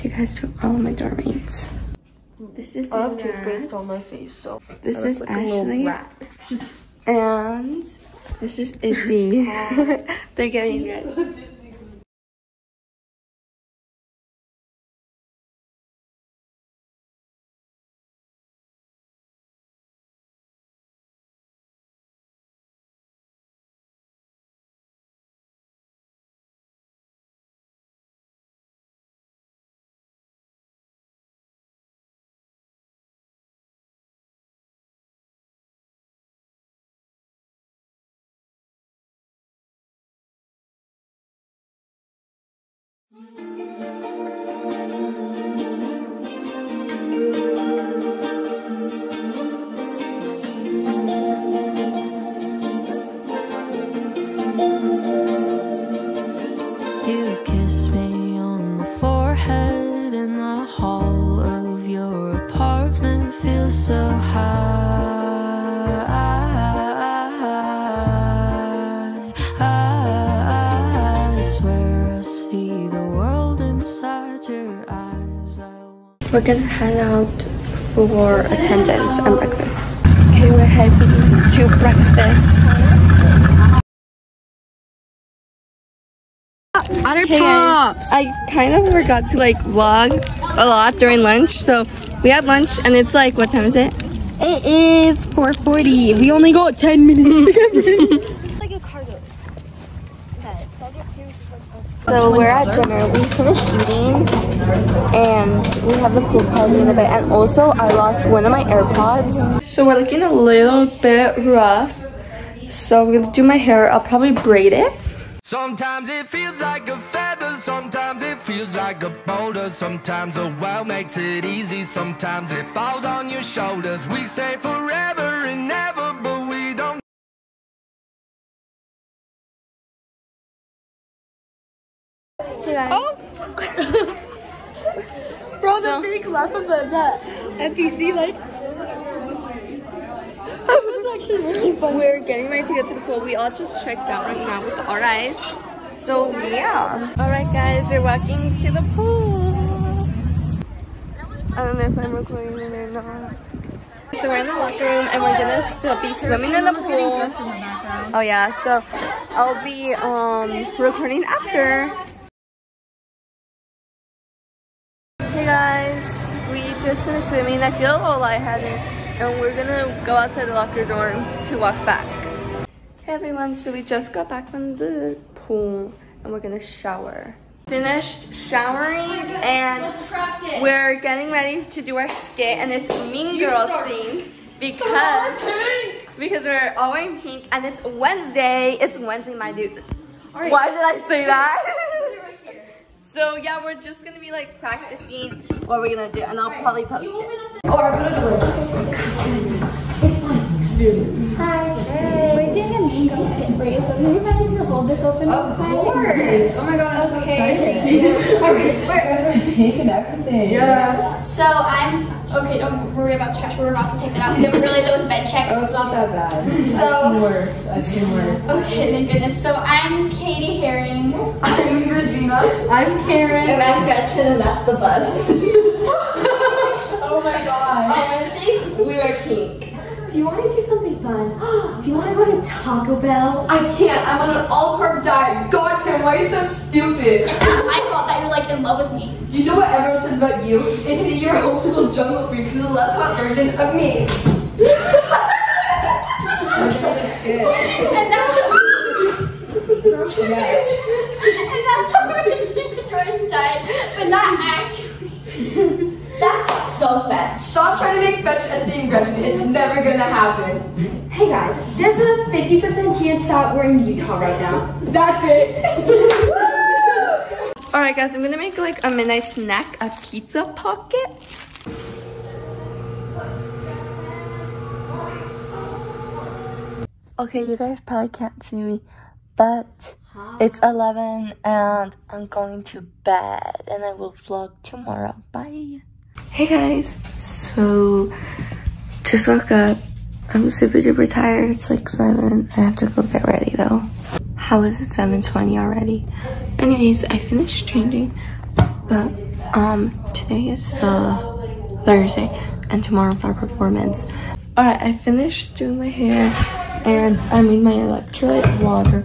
quickly I'm gonna introduce you guys to all my dorm mates. This is I have toothpaste on my face, so This is like Ashley. And this is Izzy. They're getting ready. You We're gonna head out for attendance and breakfast. Okay, we're heading to breakfast. Otter Hey guys, I kind of forgot to like vlog a lot during lunch. So we had lunch and it's like, what time is it? It is 4:40. We only got 10 minutes. So we're at dinner. We finished eating and we have the pool party in a bit. And also I lost one of my AirPods. So we're looking a little bit rough. So I'm gonna do my hair. I'll probably braid it. Sometimes it feels like a feather, sometimes it feels like a boulder. Sometimes the world makes it easy, sometimes it falls on your shoulders. We say forever and never, Guys. Bro, So- the big laugh of the, that NPC, like. That was actually really funny. We're getting ready to get to the pool. We all just checked out right now with our eyes. So yeah. Alright guys, we're walking to the pool. I don't know if I'm recording it or not. So we're in the locker room and we're gonna still be swimming in the pool. Oh yeah, so I'll be um recording after. Guys, we just finished swimming. I feel a little lightheaded and we're gonna go outside the locker dorms to walk back. Hey everyone, so we just got back from the pool and we're gonna shower. Finished showering and we're getting ready to do our skit and it's Mean Girls themed because because we're all wearing pink and it's Wednesday. It's Wednesday, my dudes. Why did I say that? so yeah, we're just gonna be like practicing what we're gonna do and I'll probably post it. Hi. We're doing a mean girl skit for you, so can you imagine to hold this open? Of course. Oh my god, I'm so excited. Alright, wait. Pink and everything. So I'm okay. Don't worry about the trash. We're about to take it out. We didn't realize it was bed check. Oh, it's not that bad. I've seen So worse. I've seen worse. okay, thank goodness. So I'm Cady Heron. I'm Regina. I'm Karen. And I'm Gretchen and that's the bus. Oh my god. On Wednesdays, we were pink. Do you want to do something fun? do you want to go to Taco Bell? I can't. I'm on an all carb diet. God, Karen, why are you so stupid? It's not my fault that you're like in love with me. Do you know what everyone says about you? They say you're a homeschool jungle freak because the less hot version of me. And that's and that's how we're gonna take the Jordan diet, but not actually. So fetch. Stop trying to make fetch a thing, Gretchen. It's never gonna happen. Hey guys, there's a 50% chance that we're in Utah right now. That's it. Alright guys, I'm gonna make like a midnight snack, a pizza pocket. Okay, you guys probably can't see me, but it's 11 and I'm going to bed and I will vlog tomorrow. Bye. Hey guys, so just woke up. I'm super duper tired. It's like 7. I have to go get ready though. How is it 7.20 already? Anyways, I finished changing. But um today is the Thursday and tomorrow's our performance. Alright, I finished doing my hair and I made my electrolyte water.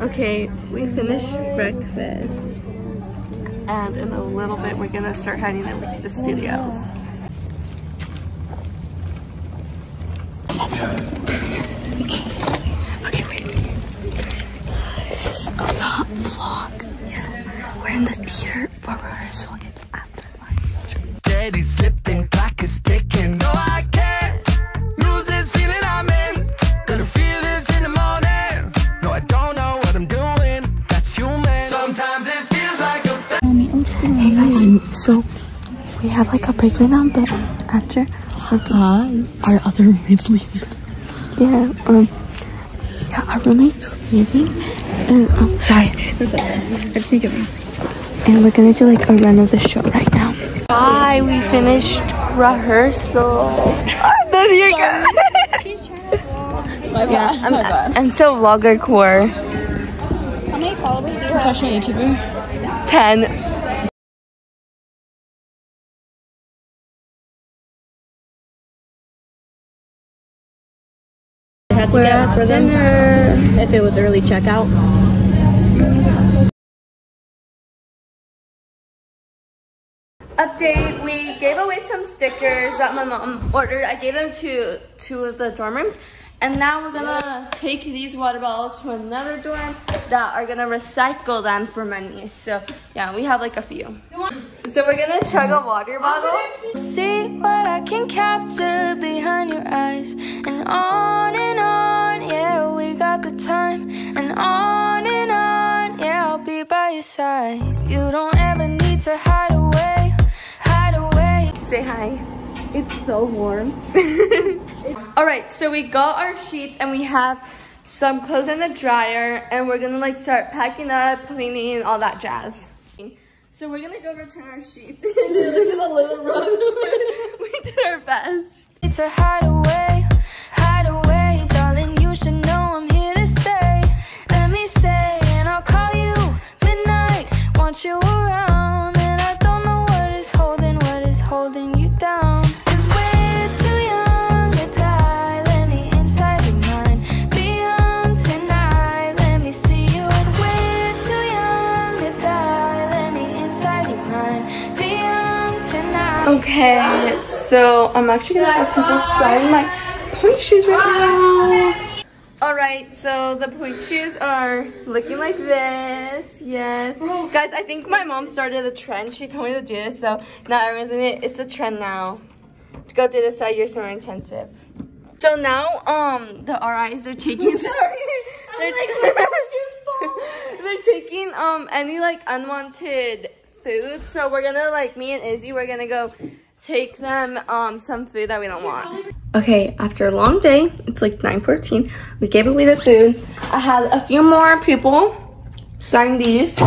Okay, we finished breakfast. And in a little bit we're gonna start heading over to the studios. Okay, wait. This is the vlog. We're in the theater for rehearsal. It's after slipping, clock is ticking. No, I Hey so we have like a break right now, but after Hi. Our other roommates leaving. yeah, um, yeah, our roommate's leaving, and um, sorry, I just need to get and we're gonna do like a run of the show right now. Bye, we finished rehearsal. then you're good. My bad. I'm, My bad. I'm so vlogger core. How many followers do you have? Professional YouTuber. 10. We're at dinner. If it was early checkout. Update, we gave away some stickers that my mom ordered. I gave them to two of the dorm rooms. And now we're gonna take these water bottles to another dorm that are gonna recycle them for money. So yeah, we have like a few. So we're gonna chug a water bottle. See what I can capture behind your eyes. And on and on, yeah, we got the time. And on and on, yeah, I'll be by your side. You don't ever need to hide away, hide away. Say hi. It's so warm. All right, so we got our sheets and we have some clothes in the dryer and we're gonna like start packing up, cleaning, all that jazz. So we're gonna go return our sheets. Look at the little rug. we did our best. To hide away, hide away, darling. You should know I'm here to stay. Let me say, and I'll call you midnight. Want you Okay, so I'm actually gonna have people sign my pointe shoes right now. All right, so the pointe shoes are looking like this. Yes, guys, I think my mom started a trend. She told me to do this, so now everyone's in it. It's a trend now to go do this you're summer intensive. So now, um, the RIs they're taking. Sorry, they're, they're taking um any like unwanted food. So we're gonna like me and Izzy, we're gonna go take them um some food that we don't want. Okay, after a long day, it's like 9:14. We gave away the food. I had a few more people sign these.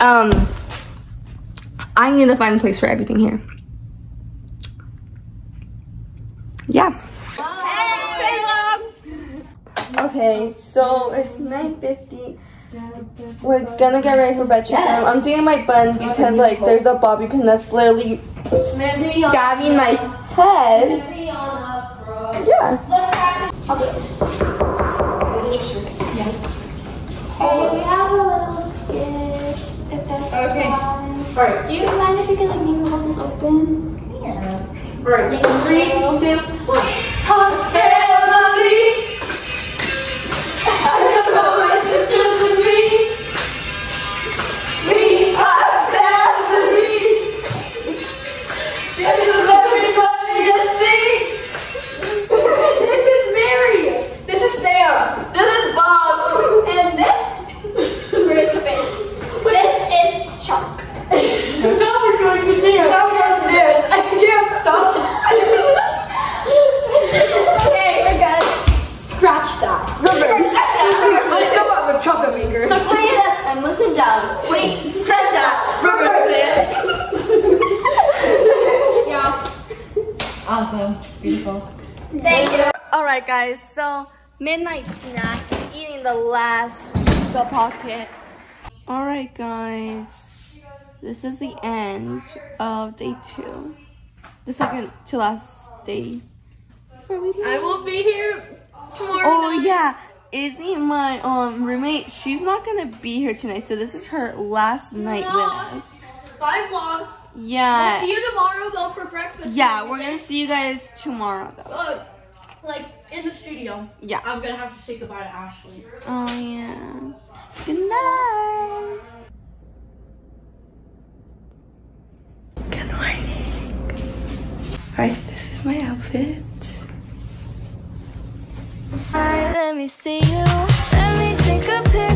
Um, I need to find a place for everything here. Yeah. Okay, so it's 9.50. We're gonna get ready for bed check time. I'm doing my bun because like there's a bobby pin that's literally stabbing my head. Yeah. Hey, we have a little skit. If that's okay. Alright. Do you mind if you can like maybe hold this open? Yeah. Alright. Three, two, one. This Beautiful. Thank you. All right, guys. So midnight snack. Eating the last pizza pocket. All right, guys. this is the end of day two. The second to last day. I will be here tomorrow. Oh night. yeah, Izzy, my um roommate, she's not gonna be here tonight, so this is her last night with us. Bye vlog. Yeah. We'll see you tomorrow though for breakfast. Yeah, we're gonna see you guys tomorrow though. Uh, like in the studio. Yeah. I'm gonna have to say goodbye to Ashley. Oh yeah. Good night. Good morning. Alright, this is my outfit. Alright, let me see you. Let me take a picture.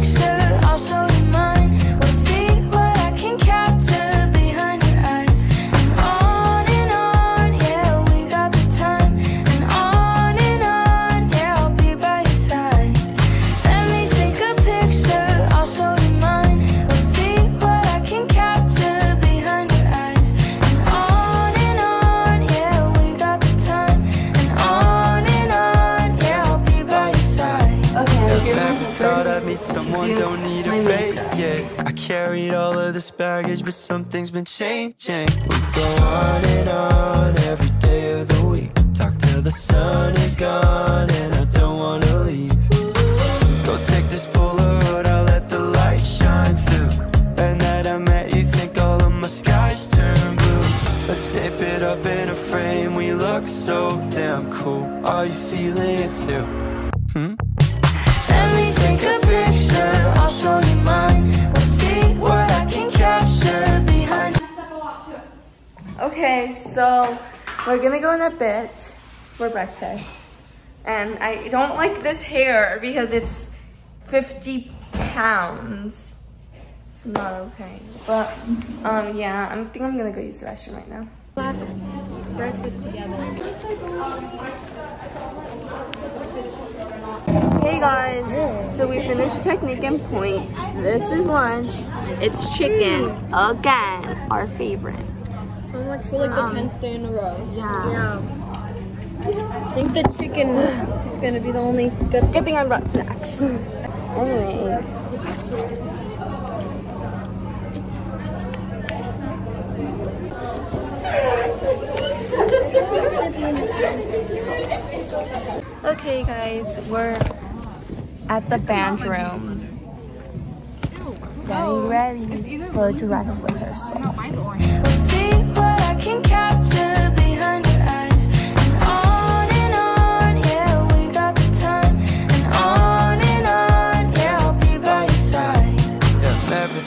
Someone, don't need a fake it. I carried all of this baggage, but something's been changing. We go on and on every day of the week. Talk till the sun is gone, and I don't wanna leave. Go take this Polaroid, I'll let the light shine through. And that I met you, think all of my skies turn blue. Let's tape it up in a frame, we look so damn cool. Are you feeling it too? Hmm? Let me take a picture, so we're gonna go in a bit for breakfast. And I don't like this hair because it's 50 pounds. It's not okay. But um yeah, I think I'm gonna go use the restroom right now. Breakfast together. Hey guys, so we finished Technique and Pointe. This is lunch. It's chicken again, our favorite. So much for like the Um, 10th day in a row. Yeah. Yeah. I think the chicken is gonna be the only good. Good thing I brought snacks. Anyways. Okay guys, we're at the band room. Getting ready for dress rehearsal.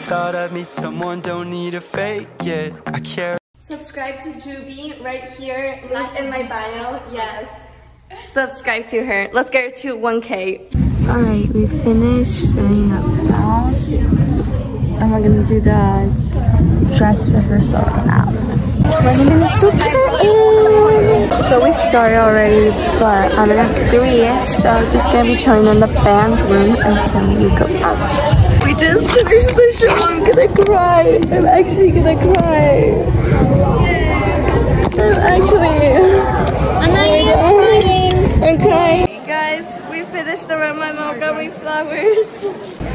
Thought I'd meet someone, don't need a fake it. I carry Subscribe to Juby right here, linked in my bio. Yes. Subscribe to her. Let's get her to 1K. Alright, we finished setting up the house. And we're gonna do the dress rehearsal now. 20 minutes to get in. So we started already, but I'm in act three, so just gonna be chilling in the band room until we go out. We just finished the show. I'm gonna cry. I'm actually gonna cry. I'm actually. I'm crying. Hey guys, we finished the Run My Montgomery Flowers.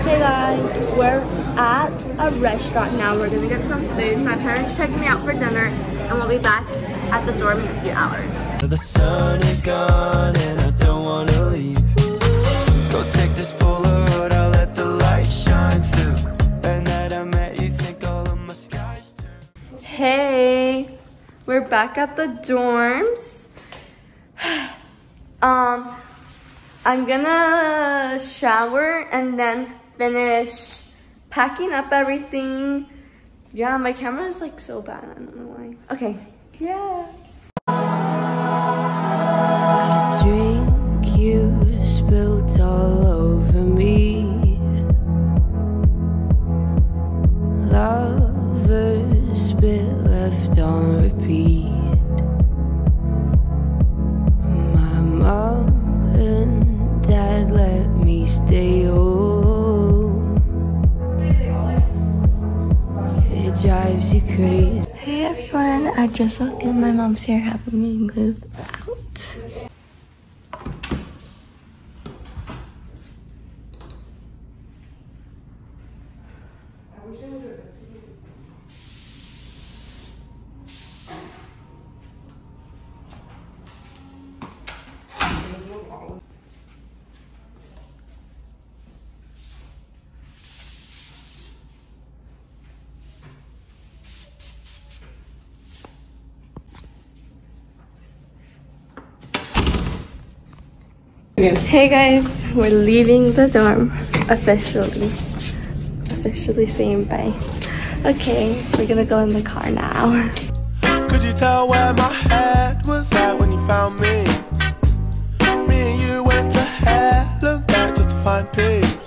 Hey guys, we're at a restaurant now. We're gonna get some food. My parents taking me out for dinner, and we'll be back at the dorm in a few hours. the sun is gone, and I don't wanna leave. Go take this Polaroid, I'll let the light shine through. And That I met you, think all of my skies turn. Hey, we're back at the dorms. um, I'm gonna shower and then finish packing up everything. Yeah, my camera is like so bad. I don't know why. Okay, yeah. Drives you crazy. Hey everyone, I just walked in. My mom's here helping me move out. Hey guys, we're leaving the dorm officially. Officially saying bye. Okay, we're gonna go in the car now. Could you tell where my head was at when you found me? Me and you went to hell and back just to find peace.